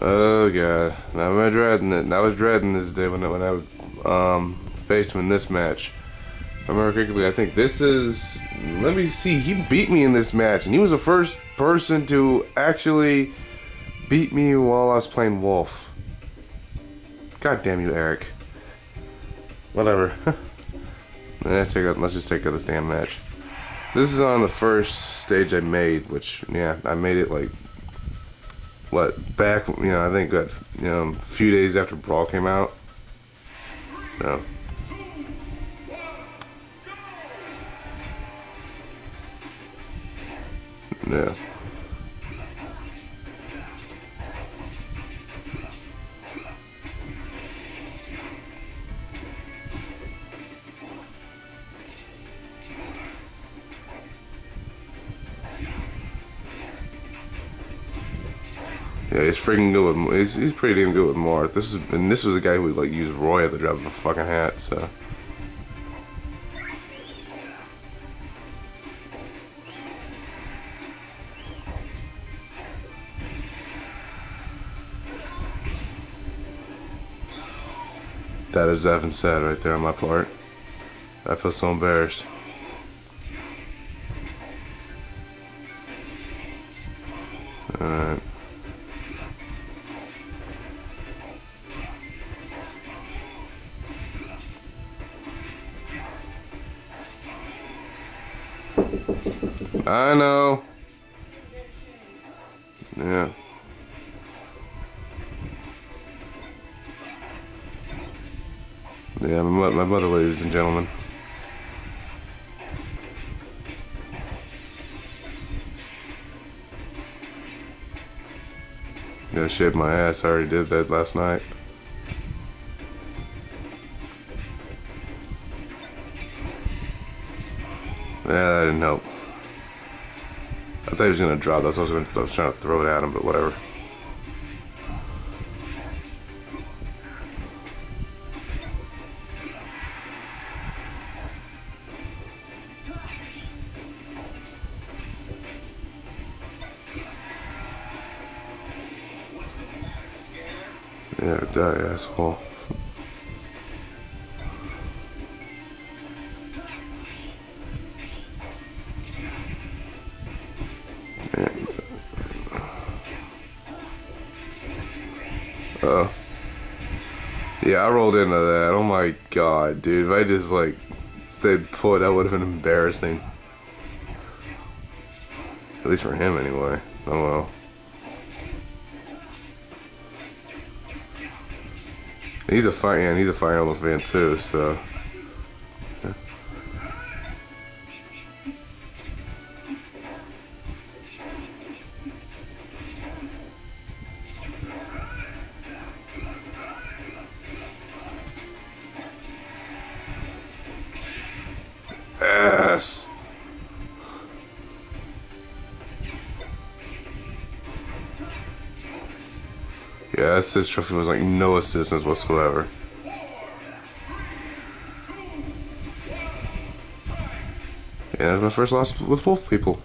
Oh god, now am I dreading it. I was dreading this day when I, when I um, faced him in this match. I remember correctly, I think this is. Let me see. He beat me in this match, and he was the first person to actually beat me while I was playing Wolf. God damn you, Eric. Whatever. eh, check out, let's just take out this damn match. This is on the first stage I made, which yeah, I made it like what back you know I think that you know a few days after Brawl came out. No. Yeah. Yeah, he's freaking good with. He's, he's pretty damn good with Marth. This is and this was a guy who like used Roy at the drop of a fucking hat. So. That is Evan said right there on my part. I feel so embarrassed. Alright. I know. Yeah. Yeah, my, my mother, ladies and gentlemen. Yeah, shave my ass. I already did that last night. Yeah, that didn't help. I thought he was gonna drop. That's what I was, gonna, I was trying to throw it at him, but whatever. Yeah, die, asshole. Uh, yeah, I rolled into that. Oh my god, dude. If I just, like, stayed put, that would have been embarrassing. At least for him, anyway. Oh well. He's a fire, yeah, and he's a Fire Emblem fan too, so. Yeah, assist trophy was like no assistance whatsoever. Yeah, that's my first loss with Wolf people.